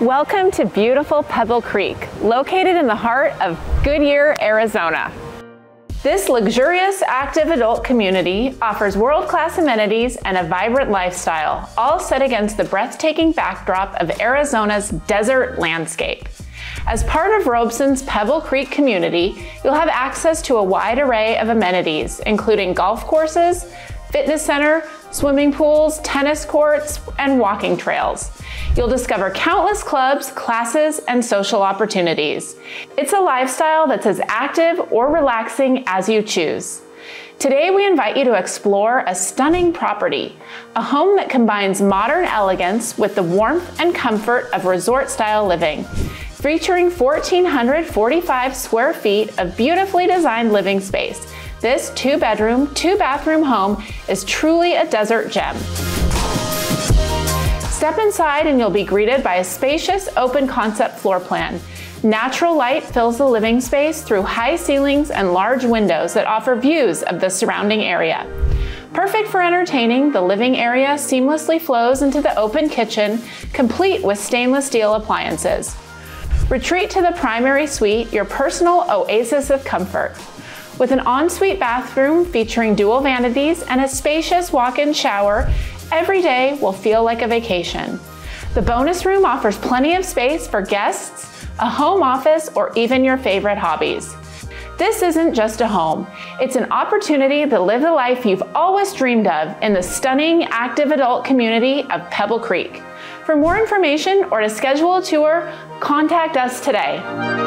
Welcome to beautiful Pebble Creek, located in the heart of Goodyear, Arizona. This luxurious active adult community offers world-class amenities and a vibrant lifestyle, all set against the breathtaking backdrop of Arizona's desert landscape. As part of Robson's Pebble Creek community, you'll have access to a wide array of amenities, including golf courses, fitness center, swimming pools, tennis courts, and walking trails. You'll discover countless clubs, classes, and social opportunities. It's a lifestyle that's as active or relaxing as you choose. Today, we invite you to explore a stunning property, a home that combines modern elegance with the warmth and comfort of resort style living. Featuring 1,445 square feet of beautifully designed living space, this two bedroom, two bathroom home is truly a desert gem. Step inside and you'll be greeted by a spacious open concept floor plan. Natural light fills the living space through high ceilings and large windows that offer views of the surrounding area. Perfect for entertaining, the living area seamlessly flows into the open kitchen, complete with stainless steel appliances. Retreat to the primary suite, your personal oasis of comfort. With an ensuite bathroom featuring dual vanities and a spacious walk-in shower, Every day will feel like a vacation. The bonus room offers plenty of space for guests, a home office, or even your favorite hobbies. This isn't just a home, it's an opportunity to live the life you've always dreamed of in the stunning active adult community of Pebble Creek. For more information or to schedule a tour, contact us today.